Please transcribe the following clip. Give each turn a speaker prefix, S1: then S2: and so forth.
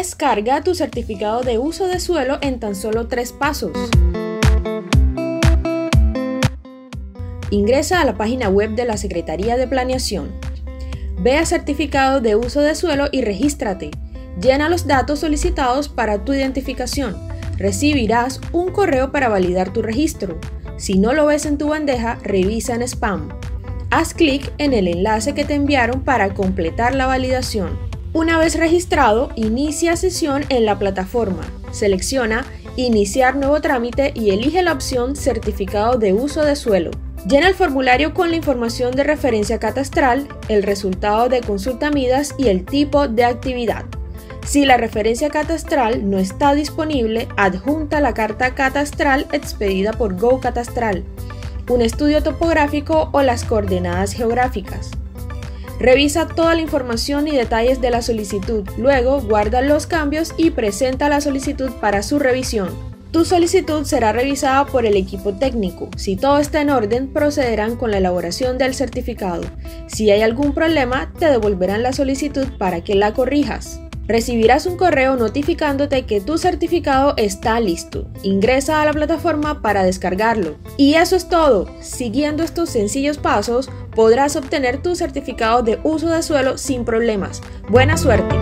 S1: Descarga tu certificado de uso de suelo en tan solo tres pasos. Ingresa a la página web de la Secretaría de Planeación. Ve a Certificado de Uso de Suelo y regístrate. Llena los datos solicitados para tu identificación. Recibirás un correo para validar tu registro. Si no lo ves en tu bandeja, revisa en spam. Haz clic en el enlace que te enviaron para completar la validación. Una vez registrado, inicia sesión en la plataforma. Selecciona Iniciar nuevo trámite y elige la opción Certificado de uso de suelo. Llena el formulario con la información de referencia catastral, el resultado de consulta MIDAS y el tipo de actividad. Si la referencia catastral no está disponible, adjunta la carta catastral expedida por Go Catastral, un estudio topográfico o las coordenadas geográficas. Revisa toda la información y detalles de la solicitud, luego guarda los cambios y presenta la solicitud para su revisión. Tu solicitud será revisada por el equipo técnico. Si todo está en orden, procederán con la elaboración del certificado. Si hay algún problema, te devolverán la solicitud para que la corrijas. Recibirás un correo notificándote que tu certificado está listo. Ingresa a la plataforma para descargarlo. Y eso es todo. Siguiendo estos sencillos pasos, podrás obtener tu certificado de uso de suelo sin problemas. Buena suerte.